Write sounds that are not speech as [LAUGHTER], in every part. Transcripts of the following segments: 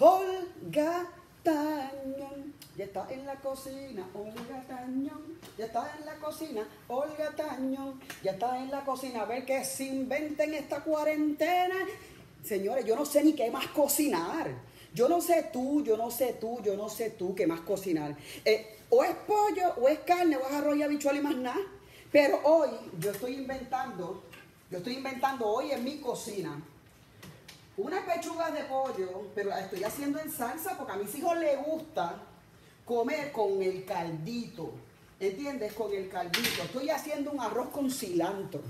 Olga Tañón, ya está en la cocina, Olga Tañón, ya está en la cocina, Olga Tañón, ya está en la cocina, a ver qué se inventa en esta cuarentena. Señores, yo no sé ni qué más cocinar. Yo no sé tú, yo no sé tú, yo no sé tú qué más cocinar. Eh, o es pollo, o es carne, o es arroz y habichuela y más nada. Pero hoy yo estoy inventando, yo estoy inventando hoy en mi cocina una pechuga de pollo, pero la estoy haciendo en salsa porque a mis hijos les gusta comer con el caldito. ¿Entiendes? Con el caldito. Estoy haciendo un arroz con cilantro.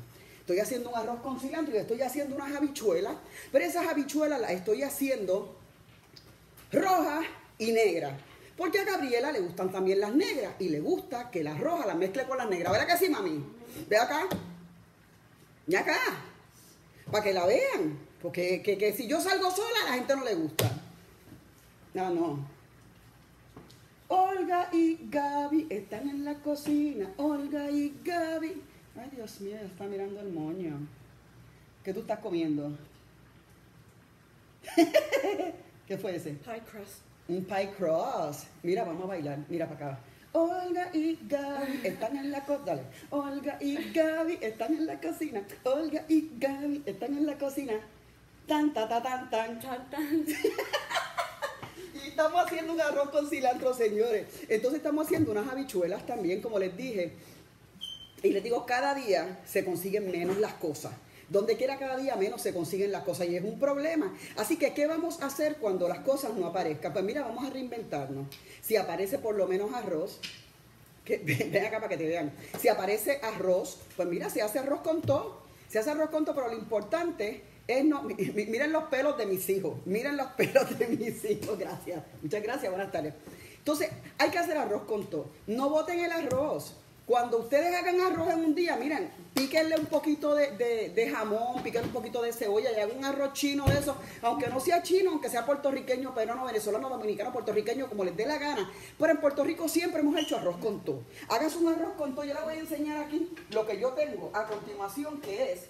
Estoy haciendo un arroz con cilantro y estoy haciendo unas habichuelas. Pero esas habichuelas las estoy haciendo rojas y negras. Porque a Gabriela le gustan también las negras y le gusta que las rojas las mezcle con las negras. ¿Verdad que sí, mami? Ve acá. Ve acá. Para que la vean. Porque que, si yo salgo sola, a la gente no le gusta. No, no. Olga y Gaby están en la cocina. Olga y Gaby. Ay, Dios mío, está mirando el moño. ¿Qué tú estás comiendo? [LAUGHS] ¿Qué fue ese? Pie crust. Un pie cross. Mira, vamos a bailar. Mira para acá. Olga y Gaby están en la cocina. Olga y Gaby están en la cocina. Olga y Gaby están en la cocina. Tan, tan, tan, tan, tan. Tan. Y estamos haciendo un arroz con cilantro, señores. Entonces estamos haciendo unas habichuelas también, como les dije. Y les digo, cada día se consiguen menos las cosas. Donde quiera cada día menos se consiguen las cosas y es un problema. Así que, ¿qué vamos a hacer cuando las cosas no aparezcan? Pues mira, vamos a reinventarnos. Si aparece por lo menos arroz, [LAUGHS] ven acá para que te vean. Si aparece arroz, pues mira, se hace arroz con todo. Se hace arroz con todo, pero lo importante es no. mi- mi- Miren los pelos de mis hijos. Miren los [LAUGHS] pelos de mis hijos. Gracias. Muchas gracias. Buenas tardes. Entonces, hay que hacer arroz con todo. No boten el arroz. Cuando ustedes hagan arroz en un día, miren, píquenle un poquito de, de- de jamón, píquenle un poquito de cebolla y hagan un arroz chino de eso, aunque no sea chino, aunque sea puertorriqueño, peruano, venezolano, dominicano, puertorriqueño, como les dé la gana. Pero en Puerto Rico siempre hemos hecho arroz con todo. Hagas un arroz con todo. Yo les voy a enseñar aquí lo que yo tengo a continuación, que es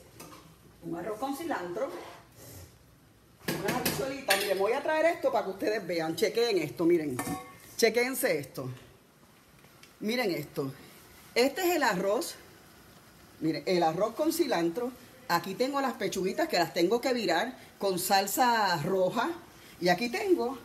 un arroz con cilantro, unas habichuelitas. Miren, voy a traer esto para que ustedes vean. Chequeen esto, miren. Chequense esto. Miren esto. Este es el arroz. Miren, el arroz con cilantro. Aquí tengo las pechuguitas que las tengo que virar con salsa roja. Y aquí tengo,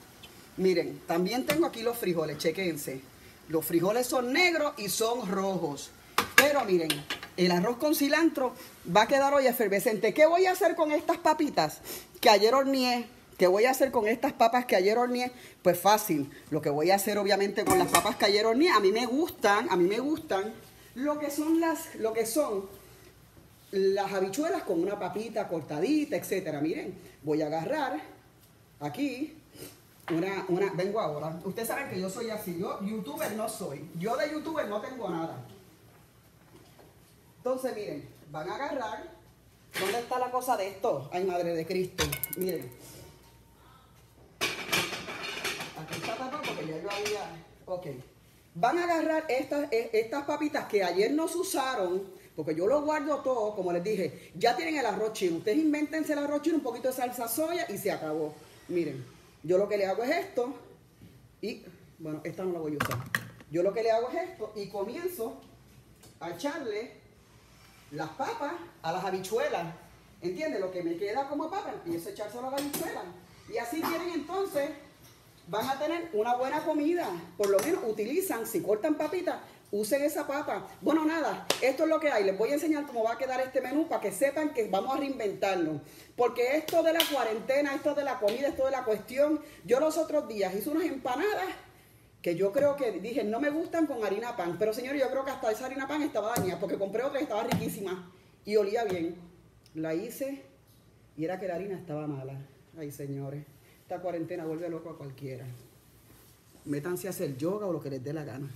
miren, también tengo aquí los frijoles, chequense. Los frijoles son negros y son rojos. Pero miren, el arroz con cilantro va a quedar hoy efervescente. ¿Qué voy a hacer con estas papitas que ayer horneé? ¿Qué voy a hacer con estas papas que ayer horneé? Pues fácil. Lo que voy a hacer obviamente con las papas que ayer horneé, a mí me gustan, a mí me gustan lo que son las, lo que son las habichuelas con una papita cortadita, etcétera. Miren, voy a agarrar aquí una, una, vengo ahora. Ustedes saben que yo soy así, yo youtuber no soy. Yo de youtuber no tengo nada. Entonces, miren, van a agarrar. ¿Dónde está la cosa de esto? Ay, madre de Cristo. Miren. Aquí está tapado porque ya yo había. Ok. Van a agarrar estas, eh, estas papitas que ayer no se usaron, porque yo lo guardo todo, como les dije. Ya tienen el arroz chino. Ustedes invéntense el arroz chino, un poquito de salsa soya y se acabó. Miren, yo lo que le hago es esto. Y, bueno, esta no la voy a usar. Yo lo que le hago es esto y comienzo a echarle las papas a las habichuelas. ¿Entiendes? Lo que me queda como papa, empiezo a echárselo a las habichuelas. Y así tienen entonces, van a tener una buena comida. Por lo menos utilizan, si cortan papitas, usen esa papa. Bueno, nada, esto es lo que hay. Les voy a enseñar cómo va a quedar este menú para que sepan que vamos a reinventarnos. Porque esto de la cuarentena, esto de la comida, esto de la cuestión, yo los otros días hice unas empanadas que yo creo que dije, no me gustan con harina pan. Pero señor, yo creo que hasta esa harina pan estaba dañada, porque compré otra y estaba riquísima y olía bien. La hice y era que la harina estaba mala. Ay, señores, esta cuarentena vuelve loco a cualquiera. Métanse a hacer yoga o lo que les dé la gana.